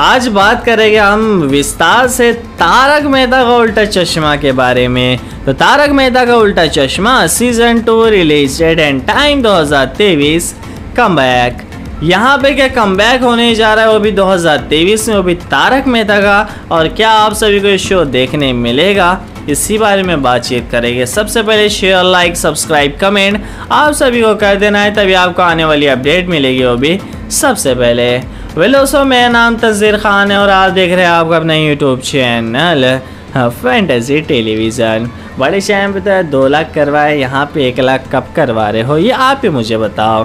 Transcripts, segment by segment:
आज बात करेंगे हम विस्तार से तारक मेहता का उल्टा चश्मा के बारे में। तो तारक मेहता का उल्टा चश्मा season two release date and time 2023 come back यहाँ पे क्या कम बैक होने जा रहा है वो भी 2023 में, वो भी तारक मेहता का। और क्या आप सभी को ये शो देखने मिलेगा, इसी बारे में बातचीत करेंगे। सबसे पहले शेयर लाइक सब्सक्राइब कमेंट आप सभी को कर देना है, तभी आपको आने वाली अपडेट मिलेगी वो भी सबसे पहले। वेल दोस्तों मेरा नाम तस्जीर खान है और आप देख रहे हैं आपका अपना यूट्यूब चैनल फैंटेसी टेलीविज़न बड़े शहर पे तो दो लाख करवाए, यहाँ पे एक लाख कब करवा रहे हो, ये आप ही मुझे बताओ।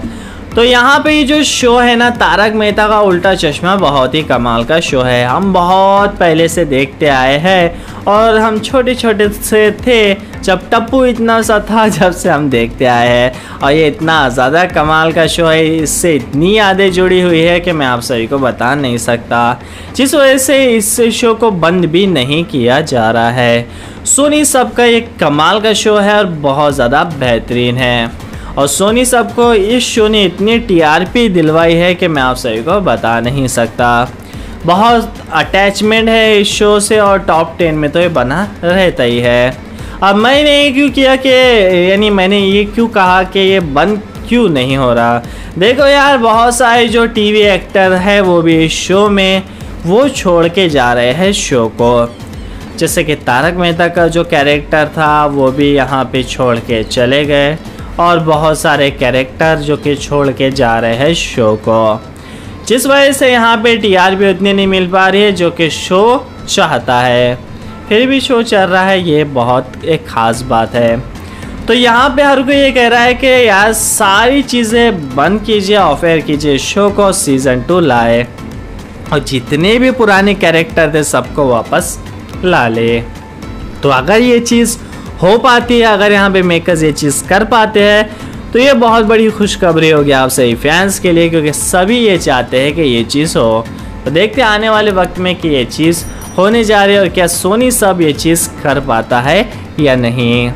तो यहाँ पे ये जो शो है ना, तारक मेहता का उल्टा चश्मा, बहुत ही कमाल का शो है। हम बहुत पहले से देखते आए हैं और हम छोटे छोटे से थे, जब टप्पू इतना सा था, जब से हम देखते आए हैं। और ये इतना ज़्यादा कमाल का शो है, इससे इतनी यादें जुड़ी हुई है कि मैं आप सभी को बता नहीं सकता। जिस वजह से इस शो को बंद भी नहीं किया जा रहा है। सोनी सबका एक कमाल का शो है और बहुत ज़्यादा बेहतरीन है। और सोनी सबको इस शो ने इतनी टीआरपी दिलवाई है कि मैं आप सभी को बता नहीं सकता। बहुत अटैचमेंट है इस शो से और टॉप टेन में तो ये बना रहता ही है। अब मैंने ये क्यों किया कि, यानी मैंने ये क्यों कहा कि ये बंद क्यों नहीं हो रहा? देखो यार, बहुत सारे जो टीवी एक्टर है, वो भी इस शो में, वो छोड़ के जा रहे हैं शो को। जैसे कि तारक मेहता का जो कैरेक्टर था, वो भी यहाँ पे छोड़ के चले गए और बहुत सारे कैरेक्टर जो कि छोड़ के जा रहे हैं शो को। जिस वजह से यहाँ पे टीआरपी उतनी नहीं मिल पा रही है, जो कि शो चाहता है। फिर भी शो चल रहा है, ये बहुत एक ख़ास बात है। तो यहाँ पे हर कोई ये कह रहा है कि यार, सारी चीज़ें बंद कीजिए ऑफेयर कीजिए, शो को सीज़न टू लाए। और जितने भी पुराने कैरेक्टर थे, सबको वापस ला ले। तो अगर ये चीज़ हो पाती है, अगर यहाँ पे मेकर्स ये चीज़ कर पाते हैं तो ये बहुत बड़ी खुशखबरी होगी आप सही फैंस के लिए, क्योंकि सभी ये चाहते हैं कि ये चीज़ हो। तो देखते आने वाले वक्त में कि ये चीज़ होने जा रही है और क्या सोनी सब ये चीज़ कर पाता है या नहीं।